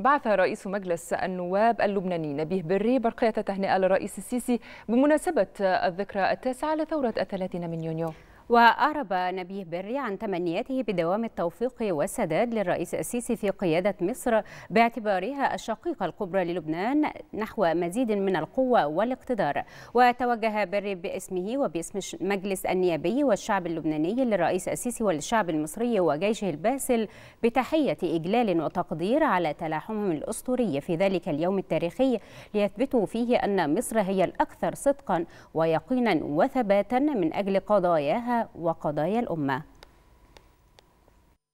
بعث رئيس مجلس النواب اللبناني نبيه بري برقية تهنئة للرئيس السيسي بمناسبة الذكرى التاسعة لثورة الثلاثين من يونيو. وأعرب نبيه بري عن تمنياته بدوام التوفيق والسداد للرئيس السيسي في قيادة مصر باعتبارها الشقيقة الكبرى للبنان نحو مزيد من القوة والاقتدار. وتوجه بري باسمه وباسم المجلس النيابي والشعب اللبناني للرئيس السيسي والشعب المصري وجيشه الباسل بتحية إجلال وتقدير على تلاحمهم الأسطوري في ذلك اليوم التاريخي ليثبتوا فيه أن مصر هي الأكثر صدقا ويقينا وثباتا من أجل قضاياها وقضايا الأمة.